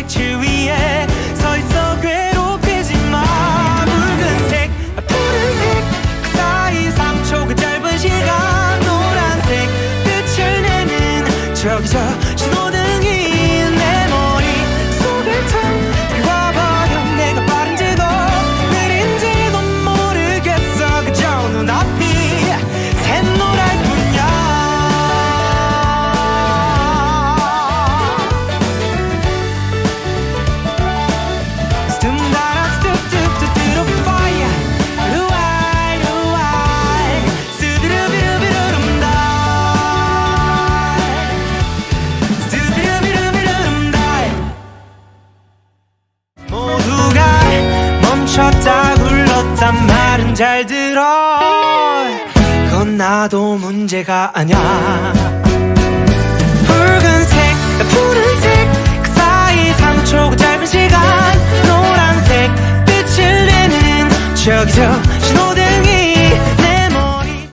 백칠 위에 서 있어 괴롭히지 마. 붉은색 푸른색 그 사이 3초 그 짧은 시간 노란색 빛을 내는 저기 저 신호 멈췄다 굴렀단 말은 잘 들어. 그건 나도 문제가 아냐 붉은색 푸른색 그 사이 3초 그 짧은 시간. 노란색 빛을 내는 저기 저